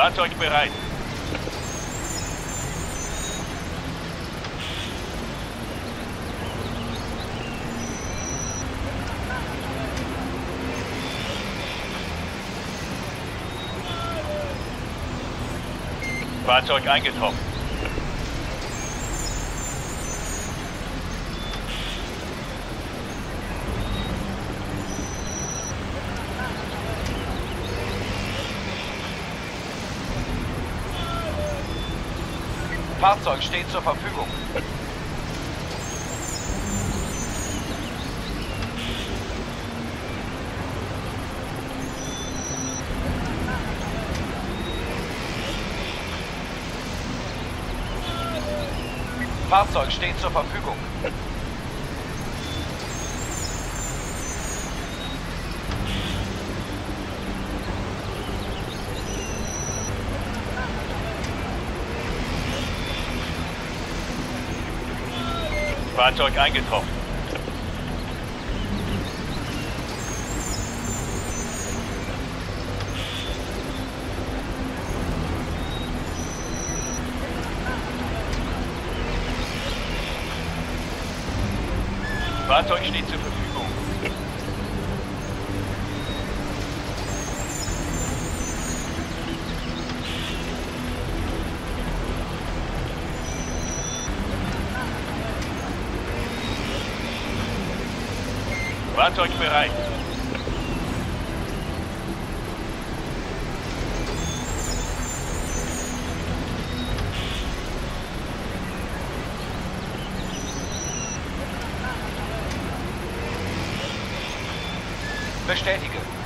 Fahrzeug bereit. Fahrzeug eingetroffen. Fahrzeug steht zur Verfügung. Fahrzeug steht zur Verfügung. Fahrzeug eingetroffen. Fahrzeug steht zur Verfügung. Fahrzeug bereit. Bestätige.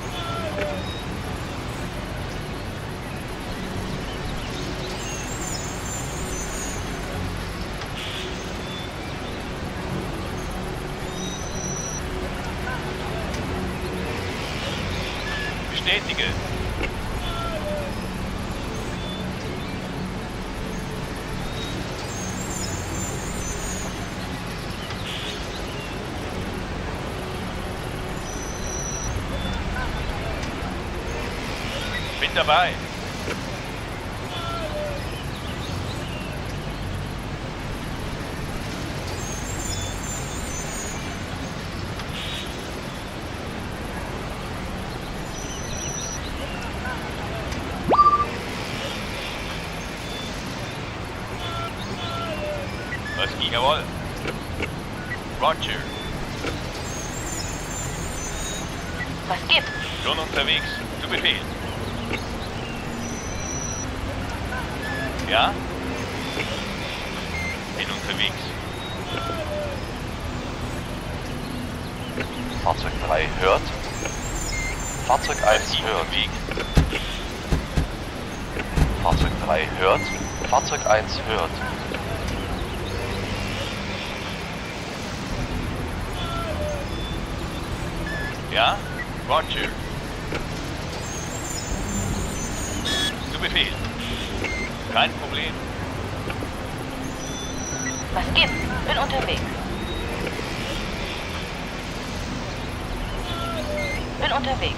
Bestätige. Bin dabei. Was ging jawohl. Roger. Was gibt's? Schon unterwegs. Zu Befehl. Ja? Bin unterwegs. Fahrzeug 3 hört. Fahrzeug 1 Was ging hört. Fahrzeug 3 hört. Fahrzeug 1 hört. Ja? Roger. Zu Befehl. Kein Problem. Was gibt's? Bin unterwegs. Bin unterwegs.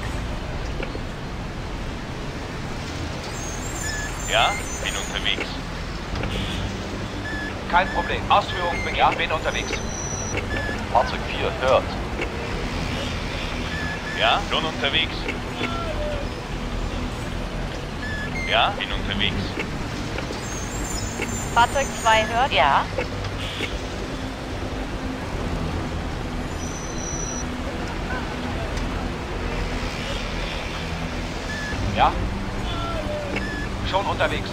Ja? Bin unterwegs. Kein Problem. Ausführung beginnt. Ja, bin unterwegs. Fahrzeug 4 hört. Ja? Schon unterwegs. Ja? Bin unterwegs. Fahrzeug 2 hört? Ja. Ja? Schon unterwegs.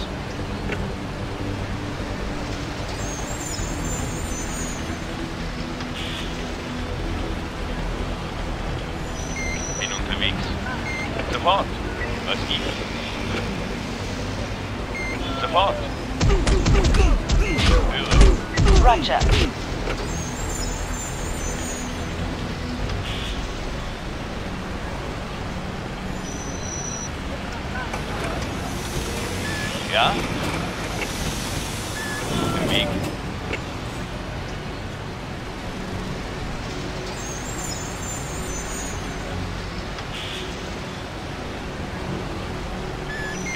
Bin unterwegs. Sofort. Was gibt's? Sofort. Höre. Roger. Ja? Im Weg.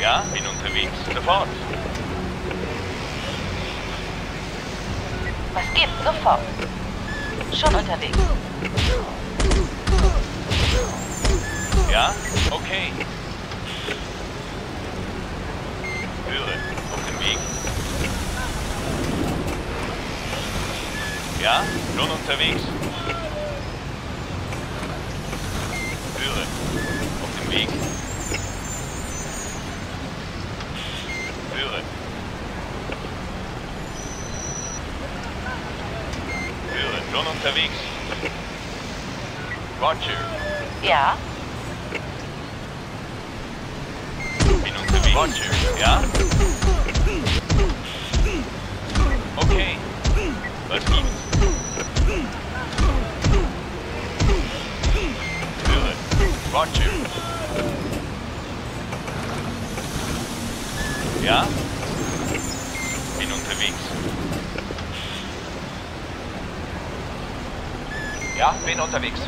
Ja, bin unterwegs. Sofort. Was gibt? Sofort. Schon unterwegs. Ja? Okay. Höre. Auf dem Weg. Ja? Schon unterwegs. Höre. Auf dem Weg. Unterwegs. Roger. Ja? Bin unterwegs. Roger. Ja? Okay. Was gibt's? Höre. Roger. Ja? Bin unterwegs. Ja, bin unterwegs.